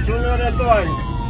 Junior Estuario.